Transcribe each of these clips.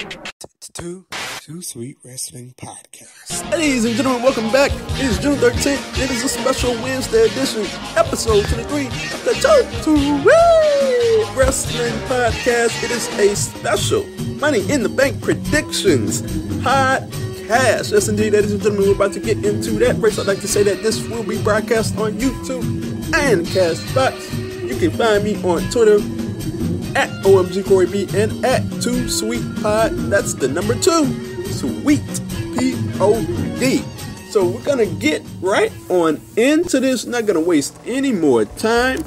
Two, Two Sweet Wrestling Podcast. Ladies and gentlemen, welcome back. It is June 13th. It is a special Wednesday edition, episode 23 of the Two Sweet Wrestling Podcast. It is a special Money in the Bank predictions podcast. Yes, indeed, ladies and gentlemen, we're about to get into that. First, I'd like to say that this will be broadcast on YouTube and Castbox. You can find me on Twitter at OMG Corey B and at Two Sweet Pod. That's the number two, Sweet P O D. So we're gonna get right on into this. Not gonna waste any more time.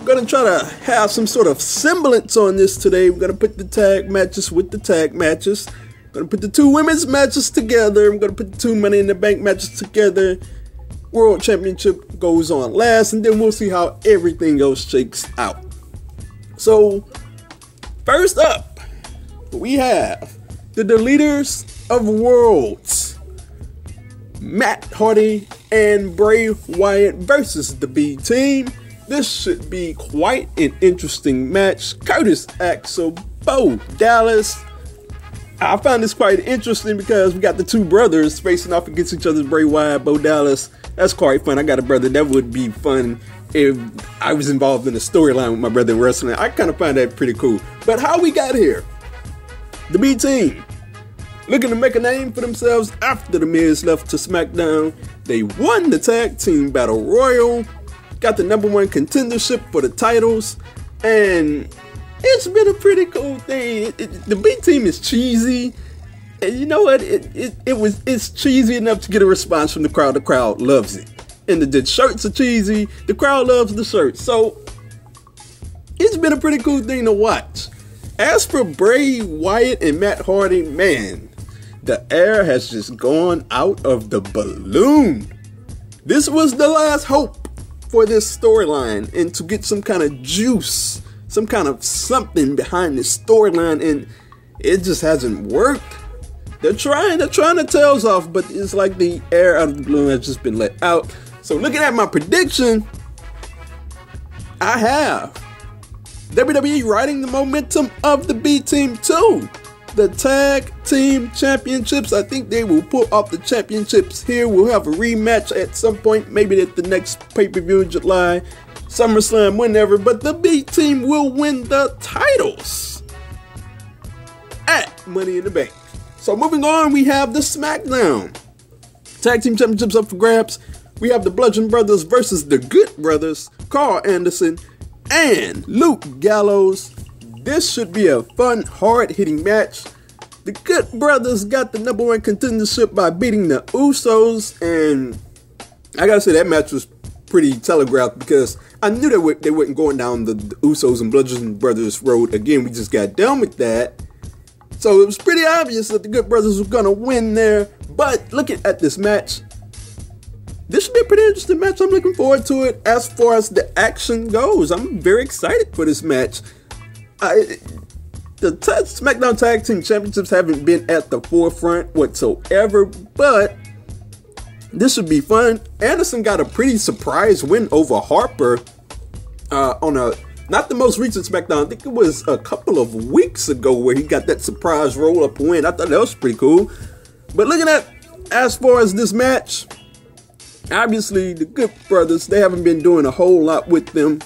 We're gonna try to have some sort of semblance on this today. We're gonna put the tag matches with the tag matches. Gonna put the two women's matches together. I'm gonna put the two Money in the Bank matches together. World Championship goes on last, and then we'll see how everything else shakes out. So, first up, we have the Deleters of Worlds Matt Hardy and Bray Wyatt versus the B team. This should be quite an interesting match. Curtis Axel, Bo Dallas. I find this quite interesting because we got the two brothers facing off against each other Bray Wyatt, Bo Dallas. That's quite fun. I got a brother that would be fun if I was involved in a storyline with my brother in wrestling. I kind of find that pretty cool. But how we got here? The B team looking to make a name for themselves after the Miz left to SmackDown. They won the tag team battle royal, got the number one contendership for the titles, and it's been a pretty cool thing. It, it, the B team is cheesy. And you know what? It, it, it was it's cheesy enough to get a response from the crowd. The crowd loves it and the, the shirts are cheesy. The crowd loves the shirts. So it's been a pretty cool thing to watch. As for Bray Wyatt and Matt Hardy, man, the air has just gone out of the balloon. This was the last hope for this storyline and to get some kind of juice, some kind of something behind this storyline, and it just hasn't worked. They're trying, they're trying to tails off, but it's like the air out of the balloon has just been let out. So looking at my prediction, I have WWE riding the momentum of the B team too. The tag team championships, I think they will pull off the championships here. We'll have a rematch at some point, maybe at the next pay per view in July, SummerSlam, whenever. But the B team will win the titles at Money in the Bank. So moving on, we have the SmackDown tag team championships up for grabs we have the Bludgeon Brothers versus the Good Brothers, Karl Anderson and Luke Gallows. This should be a fun, hard hitting match. The Good Brothers got the number one contendership by beating the Usos, and I gotta say that match was pretty telegraphed because I knew they, they weren't going down the, the Usos and Bludgeon Brothers road again. We just got done with that. So it was pretty obvious that the Good Brothers were gonna win there. But looking at this match, this should be a pretty interesting match. I'm looking forward to it. As far as the action goes, I'm very excited for this match. I, the t- SmackDown Tag Team Championships haven't been at the forefront whatsoever, but this should be fun. Anderson got a pretty surprise win over Harper uh, on a not the most recent SmackDown. I think it was a couple of weeks ago where he got that surprise roll up win. I thought that was pretty cool. But looking at as far as this match, obviously the Good Brothers, they haven't been doing a whole lot with them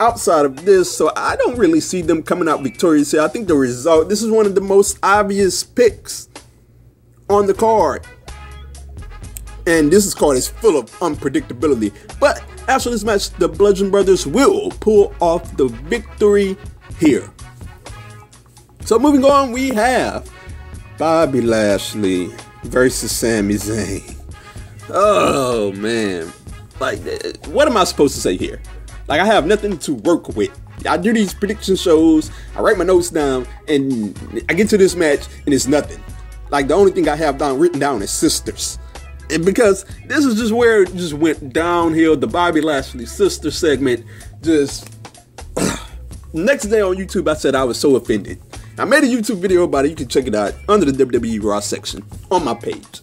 outside of this, so I don't really see them coming out victorious here. I think the result, this is one of the most obvious picks on the card. And this card is full of unpredictability. But after this match, the Bludgeon Brothers will pull off the victory here. So moving on, we have Bobby Lashley versus Sami Zayn. Oh man, like what am I supposed to say here? Like I have nothing to work with. I do these prediction shows. I write my notes down, and I get to this match, and it's nothing. Like the only thing I have down written down is sisters, and because this is just where it just went downhill. The Bobby Lashley sister segment just. Next day on YouTube, I said I was so offended. I made a YouTube video about it. You can check it out under the WWE Raw section on my page.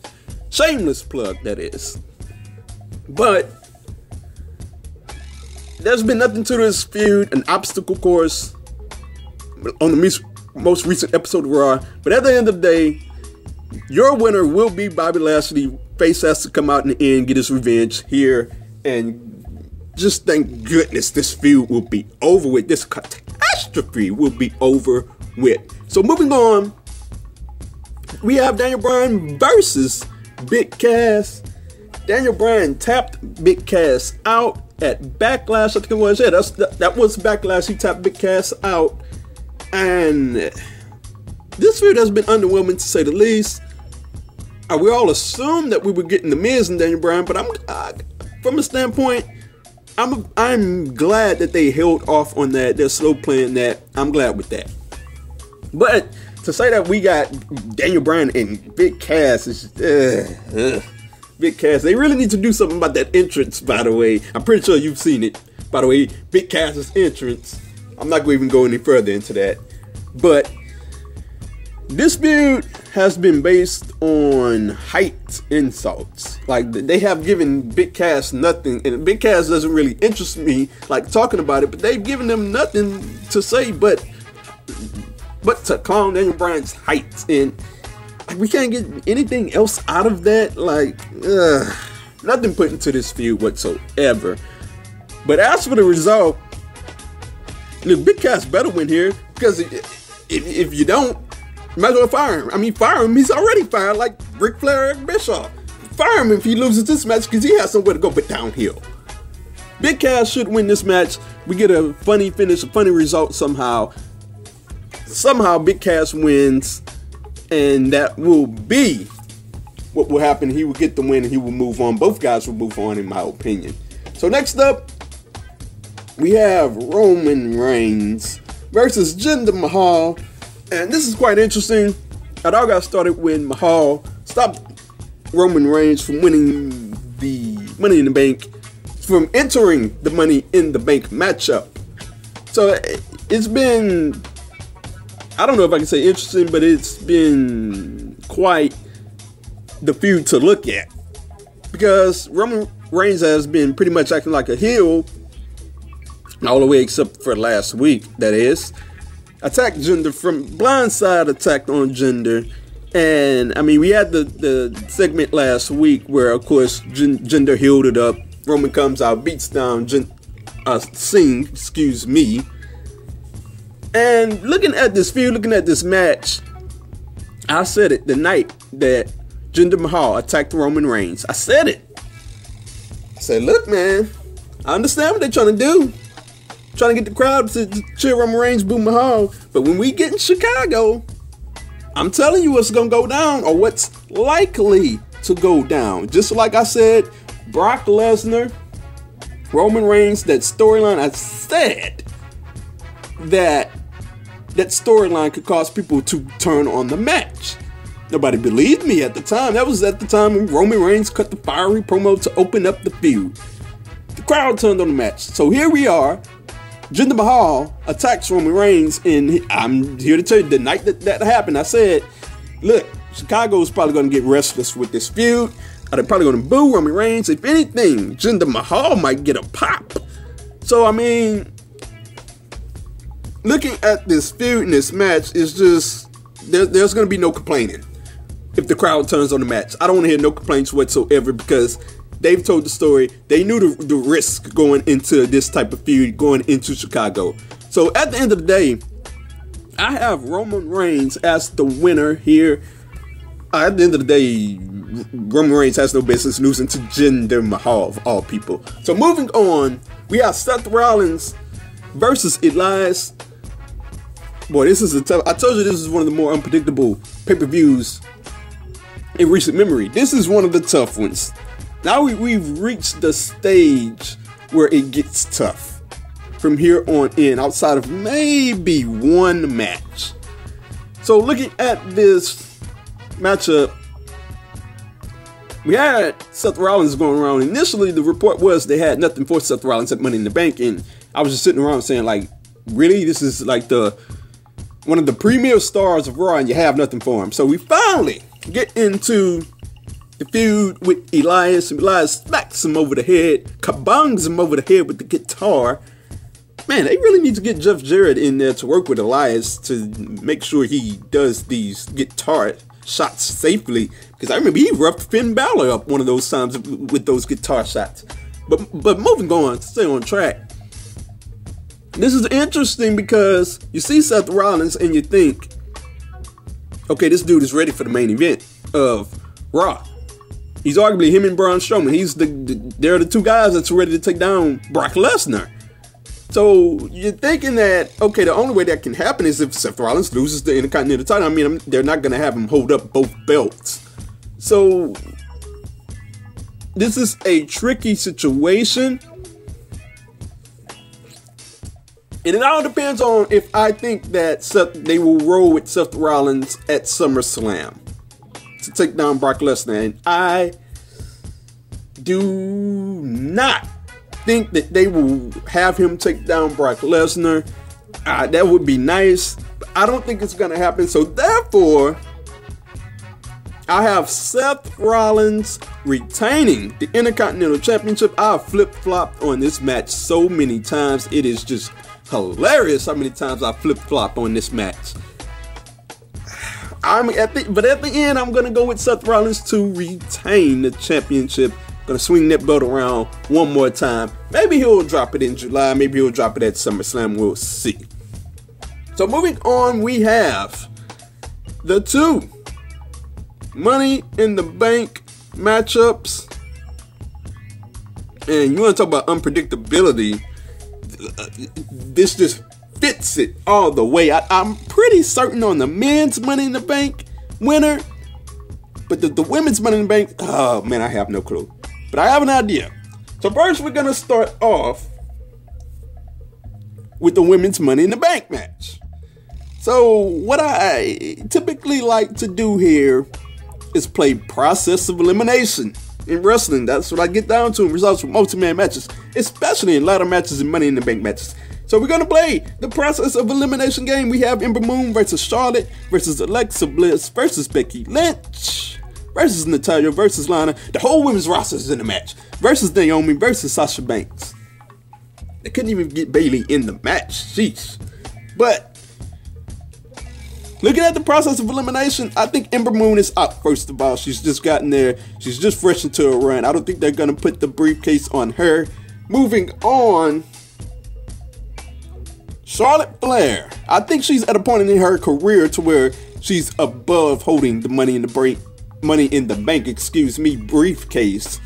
Shameless plug, that is. But there's been nothing to this feud, an obstacle course on the most recent episode of Raw. But at the end of the day, your winner will be Bobby Lashley. Face has to come out in the end, get his revenge here, and just thank goodness this feud will be over with. This catastrophe will be over with. So moving on, we have Daniel Bryan versus Big Cass. Daniel Bryan tapped Big Cass out at Backlash. I think it was yeah, that's that, that was Backlash. He tapped Big Cass out, and this feud has been underwhelming to say the least. Uh, we all assumed that we were getting the Miz and Daniel Bryan, but I'm uh, from a standpoint, I'm I'm glad that they held off on that. They're slow playing that. I'm glad with that. But to say that we got Daniel Bryan and Big Cass is uh, uh, Big Cass. They really need to do something about that entrance. By the way, I'm pretty sure you've seen it. By the way, Big Cass's entrance. I'm not going to even go any further into that. But this build has been based on height insults. Like they have given Big Cass nothing, and Big Cass doesn't really interest me like talking about it. But they've given them nothing to say, but but to clown Daniel Bryan's height, and we can't get anything else out of that. Like ugh, nothing put into this feud whatsoever. But as for the result, look, Big Cass better win here because if, if you don't might as well fire him. I mean, fire him. He's already fired, like Ric Flair and Bischoff. Fire him if he loses this match because he has somewhere to go but downhill. Big Cass should win this match. We get a funny finish, a funny result somehow. Somehow Big Cass wins, and that will be what will happen. He will get the win and he will move on. Both guys will move on, in my opinion. So next up, we have Roman Reigns versus Jinder Mahal and this is quite interesting. It all got started when Mahal stopped Roman Reigns from winning the Money in the Bank, from entering the Money in the Bank matchup. So it's been, I don't know if I can say interesting, but it's been quite the feud to look at. Because Roman Reigns has been pretty much acting like a heel all the way except for last week, that is attacked Jinder from blindside attack on Jinder. And I mean, we had the, the segment last week where, of course, Jinder heeled it up. Roman comes out, beats down Jin, uh, Singh, excuse me. And looking at this feud, looking at this match, I said it the night that Jinder Mahal attacked Roman Reigns. I said it. I said, look, man, I understand what they're trying to do trying to get the crowd to cheer Roman Reigns, Boo Mahal. But when we get in Chicago, I'm telling you what's gonna go down or what's likely to go down. Just like I said, Brock Lesnar, Roman Reigns, that storyline, I said that that storyline could cause people to turn on the match. Nobody believed me at the time. That was at the time when Roman Reigns cut the fiery promo to open up the feud. The crowd turned on the match. So here we are, Jinder Mahal attacks Roman Reigns, and I'm here to tell you the night that that happened, I said, look, Chicago is probably going to get restless with this feud. They're probably going to boo Roman Reigns. If anything, Jinder Mahal might get a pop. So, I mean, looking at this feud in this match is just, there, there's going to be no complaining if the crowd turns on the match. I don't want to hear no complaints whatsoever because they've told the story. They knew the, the risk going into this type of feud, going into Chicago. So at the end of the day, I have Roman Reigns as the winner here. Uh, at the end of the day, Roman Reigns has no business losing to Jinder Mahal of all people. So moving on, we have Seth Rollins versus Elias. Boy, this is a tough. I told you this is one of the more unpredictable pay-per-views in recent memory. This is one of the tough ones. Now we, we've reached the stage where it gets tough from here on in, outside of maybe one match. So, looking at this matchup, we had Seth Rollins going around. Initially, the report was they had nothing for Seth Rollins at Money in the Bank, and I was just sitting around saying, like, really, this is like the one of the premier stars of Raw, and you have nothing for him. So we finally get into the feud with Elias. Elias smacks him over the head, kabongs him over the head with the guitar. man, they really need to get Jeff Jarrett in there to work with Elias to make sure he does these guitar shots safely. Because I remember he roughed Finn Balor up one of those times with those guitar shots. But but moving on, stay on track. This is interesting because you see Seth Rollins and you think, okay, this dude is ready for the main event of Raw. He's arguably him and Braun Strowman. He's the, the they're the two guys that's ready to take down Brock Lesnar. So you're thinking that okay, the only way that can happen is if Seth Rollins loses the Intercontinental title. I mean, I'm, they're not to have him hold up both belts. So this is a tricky situation. And it all depends on if I think that Seth, they will roll with Seth Rollins at SummerSlam to take down Brock Lesnar. And I do not think that they will have him take down Brock Lesnar. Uh, that would be nice. I don't think it's going to happen. So therefore, I have Seth Rollins retaining the Intercontinental Championship. I've flip flopped on this match so many times. It is just hilarious how many times I flip flop on this match. I'm at the, but at the end, I'm gonna go with Seth Rollins to retain the championship. Gonna swing that belt around one more time. Maybe he'll drop it in July. Maybe he'll drop it at SummerSlam. We'll see. So moving on, we have the two Money in the Bank matchups. And you want to talk about unpredictability? This just fits it all the way. I, am pretty certain on the men's Money in the Bank winner, but the, the women's Money in the Bank, oh man, I have no clue. But I have an idea. So first, we're gonna start off with the women's Money in the Bank match. So what I typically like to do here is play process of elimination in wrestling. That's what I get down to in results from multi-man matches, especially in ladder matches and Money in the Bank matches. So we're gonna play the process of elimination game. We have Ember Moon versus Charlotte versus Alexa Bliss versus Becky Lynch versus Natalya versus Lana. The whole women's roster is in the match versus Naomi versus Sasha Banks. They couldn't even get Bayley in the match. Sheesh. But looking at the process of elimination, I think Ember Moon is out. First of all, she's just gotten there. She's just fresh into a run. I don't think they're gonna put the briefcase on her. Moving on Charlotte Flair. I think she's at a point in her career to where she's above holding the money in the break, money in the bank, excuse me, briefcase.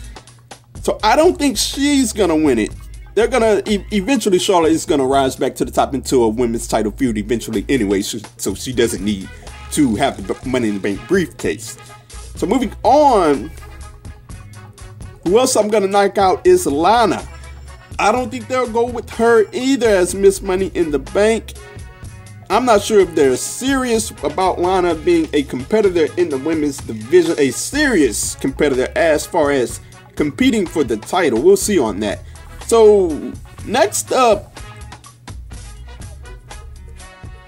So I don't think she's gonna win it. They're gonna e- eventually. Charlotte is gonna rise back to the top into a women's title feud eventually, anyway. So, so she doesn't need to have the money in the bank briefcase. So moving on, who else I'm gonna knock out is Lana. I don't think they'll go with her either as Miss Money in the Bank. I'm not sure if they're serious about Lana being a competitor in the women's division, a serious competitor as far as competing for the title. We'll see on that. So, next up,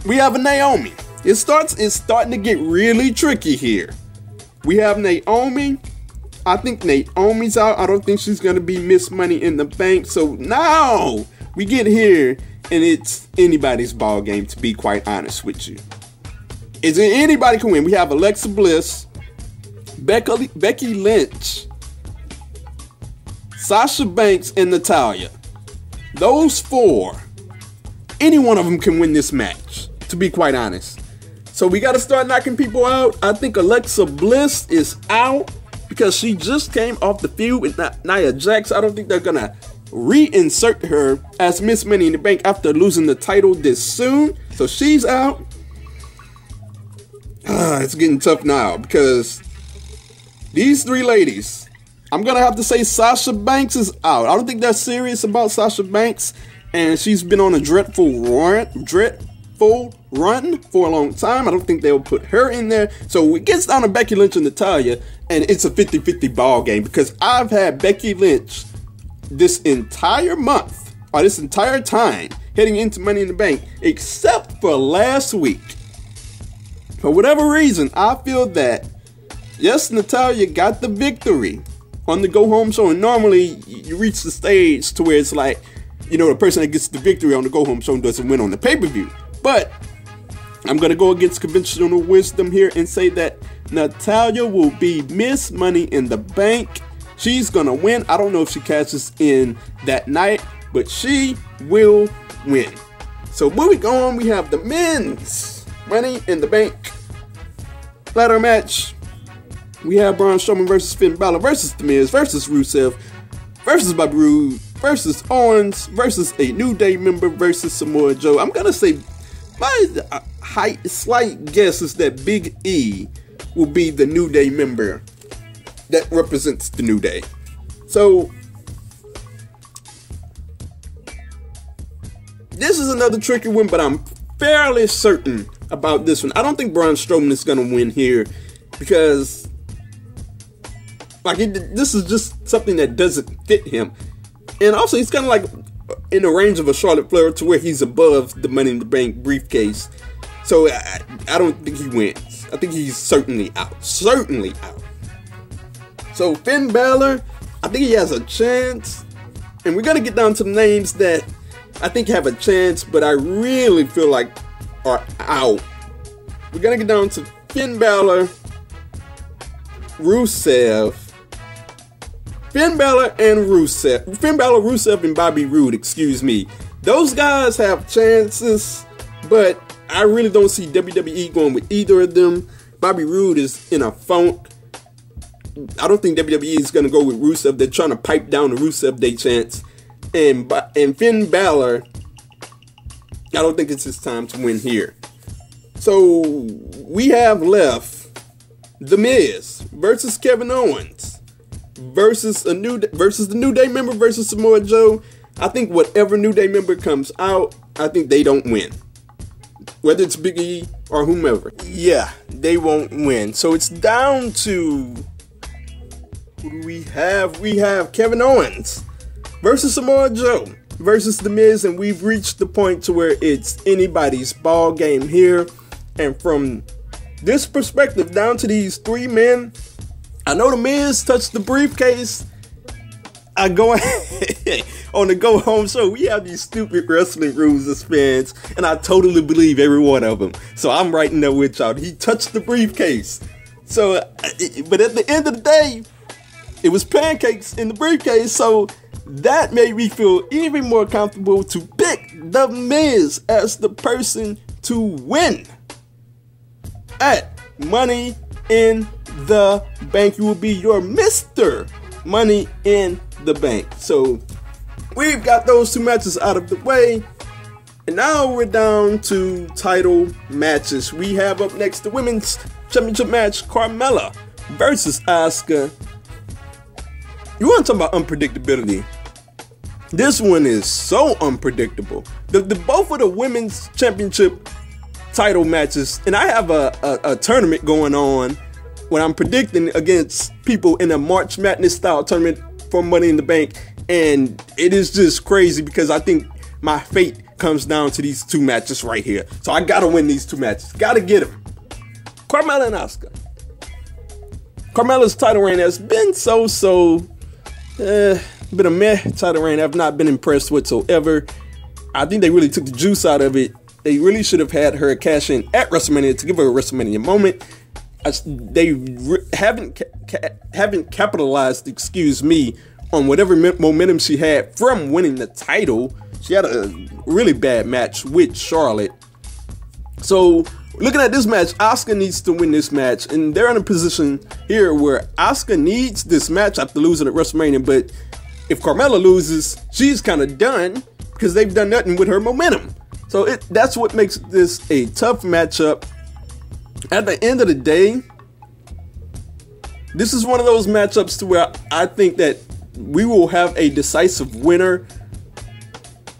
we have a Naomi. It starts it's starting to get really tricky here. We have Naomi I think Naomi's out. I don't think she's gonna be Miss Money in the Bank. So now we get here, and it's anybody's ball game. To be quite honest with you, is it anybody can win? We have Alexa Bliss, Becky, Becky Lynch, Sasha Banks, and Natalya. Those four, any one of them can win this match. To be quite honest. So we got to start knocking people out. I think Alexa Bliss is out because she just came off the feud with Nia Jax. I don't think they're gonna reinsert her as Miss Money in the Bank after losing the title this soon. So she's out. It's getting tough now because these three ladies, I'm gonna have to say Sasha Banks is out. I don't think they're serious about Sasha Banks, and she's been on a dreadful run, dreadful run for a long time. I don't think they'll put her in there. So it gets down to Becky Lynch and Natalya and it's a 50-50 ball game because I've had Becky Lynch this entire month or this entire time heading into Money in the Bank, except for last week. For whatever reason, I feel that yes, Natalya got the victory on the go home show, and normally you reach the stage to where it's like you know, the person that gets the victory on the go home show doesn't win on the pay per view. But I'm gonna go against conventional wisdom here and say that Natalya will be Miss Money in the Bank. She's gonna win. I don't know if she catches in that night, but she will win. So moving on, we have the men's Money in the Bank ladder match. We have Braun Strowman versus Finn Balor versus The Miz versus Rusev versus Bobby Roode versus Owens versus a New Day member versus Samoa Joe. I'm gonna say my uh, height, slight guess is that Big E will be the New Day member that represents the New Day. So this is another tricky one, but I'm fairly certain about this one. I don't think Braun Strowman is gonna win here because like this is just something that doesn't fit him, and also he's kind of like in the range of a Charlotte Flair to where he's above the Money in the Bank briefcase. So I, I don't think he wins. I think he's certainly out. Certainly out. So Finn Balor, I think he has a chance. And we're gonna get down to names that I think have a chance, but I really feel like are out. We're gonna get down to Finn Balor, Rusev, Finn Balor and Rusev, Finn Balor, Rusev, and Bobby Roode, excuse me. Those guys have chances, but I really don't see WWE going with either of them. Bobby Roode is in a funk. I don't think WWE is going to go with Rusev. They're trying to pipe down the Rusev Day chance. And, and Finn Balor, I don't think it's his time to win here. So we have left The Miz versus Kevin Owens versus a new versus the New Day member versus Samoa Joe. I think whatever New Day member comes out, I think they don't win. Whether it's Big E or whomever. Yeah, they won't win. So it's down to who do we have? We have Kevin Owens versus Samoa Joe versus The Miz, and we've reached the point to where it's anybody's ball game here. And from this perspective, down to these three men, I know the Miz touched the briefcase. I go on the go home show. We have these stupid wrestling rules as fans, and I totally believe every one of them. So I'm writing that with y'all. He touched the briefcase. So, uh, but at the end of the day, it was pancakes in the briefcase. So that made me feel even more comfortable to pick the Miz as the person to win at Money in the bank. You will be your Mr. Money in the Bank. So we've got those two matches out of the way. And now we're down to title matches. We have up next the women's championship match Carmella versus Asuka. You want to talk about unpredictability? This one is so unpredictable. The, the both of the women's championship title matches, and I have a, a, a tournament going on when I'm predicting against people in a March Madness style tournament for Money in the Bank, and it is just crazy because I think my fate comes down to these two matches right here. So I gotta win these two matches. Gotta get them. Carmella and Asuka. Carmella's title reign has been so-so. Uh, been a meh title reign. I've not been impressed whatsoever. I think they really took the juice out of it. They really should have had her cash in at WrestleMania to give her a WrestleMania moment they haven't haven't capitalized, excuse me, on whatever momentum she had from winning the title. She had a really bad match with Charlotte. So, looking at this match, Asuka needs to win this match, and they're in a position here where Asuka needs this match after losing at WrestleMania. But if Carmella loses, she's kind of done because they've done nothing with her momentum. So it, that's what makes this a tough matchup at the end of the day, this is one of those matchups to where I think that we will have a decisive winner.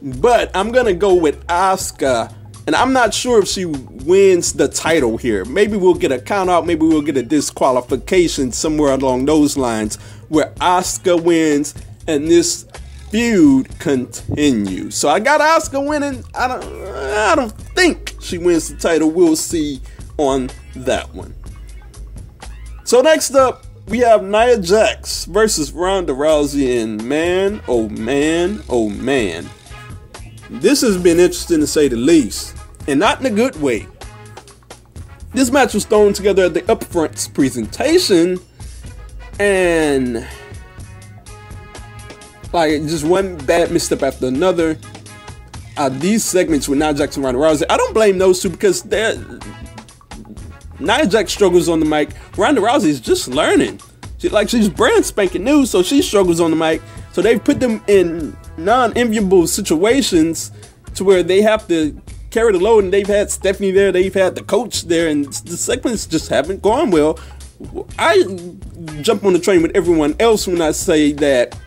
But I'm gonna go with Asuka, and I'm not sure if she wins the title here. Maybe we'll get a count out, maybe we'll get a disqualification somewhere along those lines where Asuka wins and this feud continues. So I got Asuka winning. I don't I don't think she wins the title. We'll see on that one. So next up, we have Nia Jax versus Ronda Rousey, and man, oh man, oh man, this has been interesting to say the least, and not in a good way. This match was thrown together at the Upfronts presentation, and like just one bad misstep after another. Uh, these segments with Nia Jackson and Ronda Rousey, I don't blame those two because they're Nia Jax struggles on the mic. Ronda Rousey is just learning. She like she's brand spanking new, so she struggles on the mic. So they've put them in non-enviable situations to where they have to carry the load, and they've had Stephanie there, they've had the coach there, and the segments just haven't gone well. I jump on the train with everyone else when I say that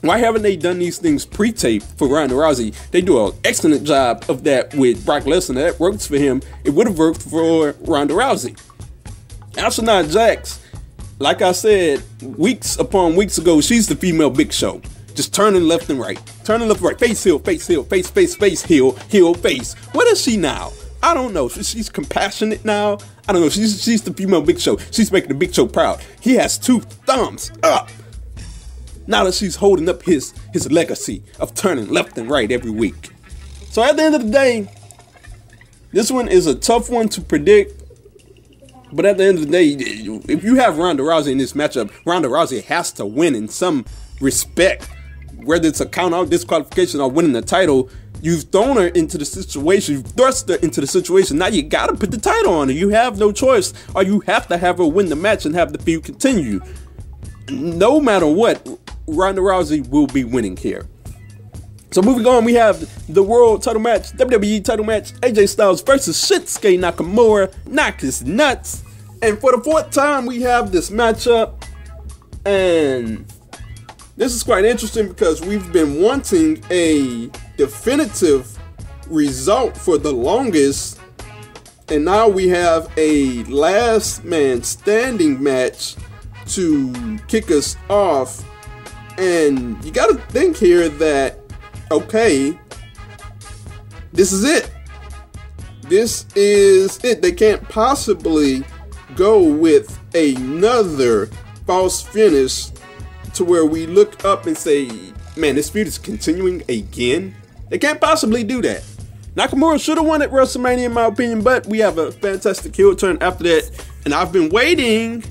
why haven't they done these things pre-tape for Ronda Rousey? They do an excellent job of that with Brock Lesnar. That works for him. It would have worked for Ronda Rousey. Astronaut Jax, like I said weeks upon weeks ago, she's the female Big Show. Just turning left and right, turning left and right, face heel, face heel, face face face heel, heel face. What is she now? I don't know. She's compassionate now. I don't know. She's she's the female Big Show. She's making the Big Show proud. He has two thumbs up now that she's holding up his his legacy of turning left and right every week. So at the end of the day, this one is a tough one to predict. But at the end of the day, if you have Ronda Rousey in this matchup, Ronda Rousey has to win in some respect. Whether it's a count out disqualification or winning the title, you've thrown her into the situation, you've thrust her into the situation. Now you gotta put the title on her. You have no choice, or you have to have her win the match and have the feud continue. No matter what, Ronda Rousey will be winning here. So moving on, we have the world title match, WWE title match, AJ Styles versus Shinsuke Nakamura. Knock his nuts. And for the fourth time, we have this matchup. And this is quite interesting because we've been wanting a definitive result for the longest. And now we have a last man standing match to kick us off and you got to think here that, okay, this is it. This is it. They can't possibly go with another false finish to where we look up and say, man, this feud is continuing again. They can't possibly do that. Nakamura should have won at WrestleMania, in my opinion, but we have a fantastic heel turn after that. And I've been waiting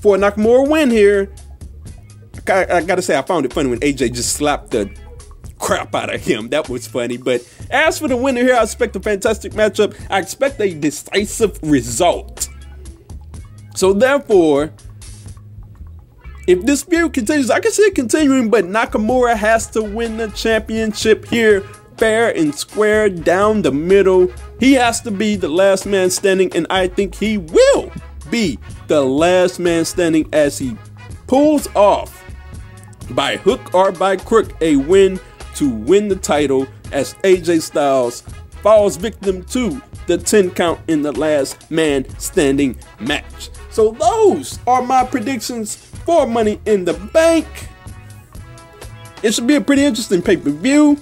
for a Nakamura win here I, I gotta say, I found it funny when AJ just slapped the crap out of him. That was funny. But as for the winner here, I expect a fantastic matchup. I expect a decisive result. So therefore, if this feud continues, I can see it continuing, but Nakamura has to win the championship here, fair and square down the middle. He has to be the last man standing, and I think he will be the last man standing as he pulls off by hook or by crook a win to win the title as AJ Styles falls victim to the 10 count in the last man standing match. So those are my predictions for Money in the Bank. It should be a pretty interesting pay-per-view.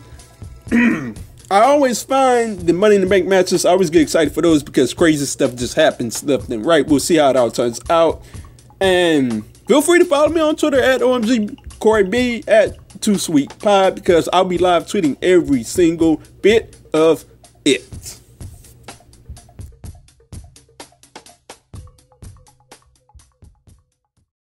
I always find the Money in the Bank matches, I always get excited for those because crazy stuff just happens left and right. We'll see how it all turns out. And feel free to follow me on Twitter at OMG Corey B at Too Sweet Pod because I'll be live tweeting every single bit of it.